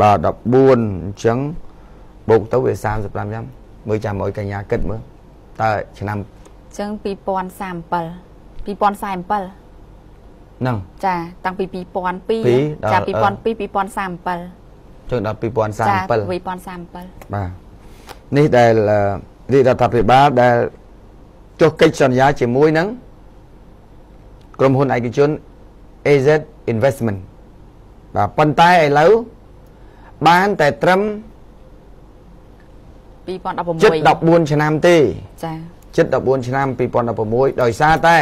បាទ14អញ្ចឹងបូកទៅវា35ឆ្នាំមើលចាំឲ្យកញ្ញាគិតមើលតើឆ្នាំអញ្ចឹង2037 2047ហ្នឹងចាតាំងពី2002ចា2002 2037ចុងដល់2037ចា2037បាទនេះដែលរាជរដ្ឋាភិបាលដែលចុះកិច្ចសន្យាជាមួយនឹងក្រុមហ៊ុនឯកជន AZ Investment បាទប៉ុន្តែឥឡូវបានតែត្រឹម2016ជិត14ឆ្នាំទេចាជិត14ឆ្នាំ2016ដោយសារតែ